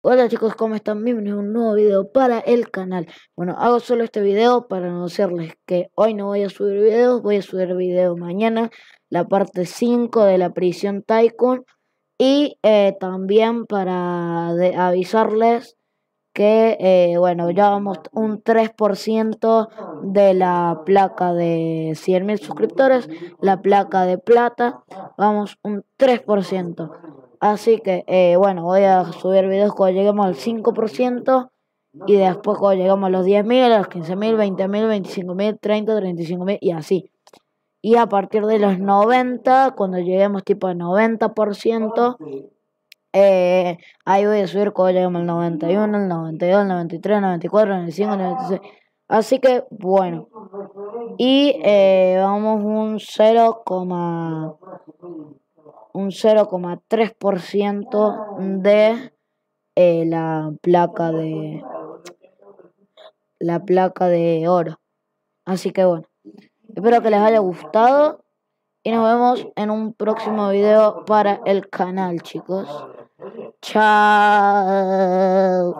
Hola chicos, ¿cómo están? Bienvenidos a un nuevo video para el canal. Bueno, hago solo este video para anunciarles que hoy no voy a subir videos, voy a subir video mañana, la parte 5 de la prisión Tycoon. Y eh, también para avisarles que, eh, bueno, ya vamos un 3% de la placa de 100.000 suscriptores, la placa de plata, vamos un 3%. Así que, eh, bueno, voy a subir videos cuando lleguemos al 5%. Y después cuando lleguemos a los 10.000, a los 15.000, 20.000, 25.000, 30, 35.000 y así. Y a partir de los 90, cuando lleguemos tipo al 90%, eh, ahí voy a subir cuando lleguemos al 91, al 92, al 93, al 94, al 95, al 96. Así que, bueno. Y eh, vamos un 0, un 0,3% de eh, la placa de la placa de oro. Así que bueno, espero que les haya gustado y nos vemos en un próximo video para el canal, chicos. Chao.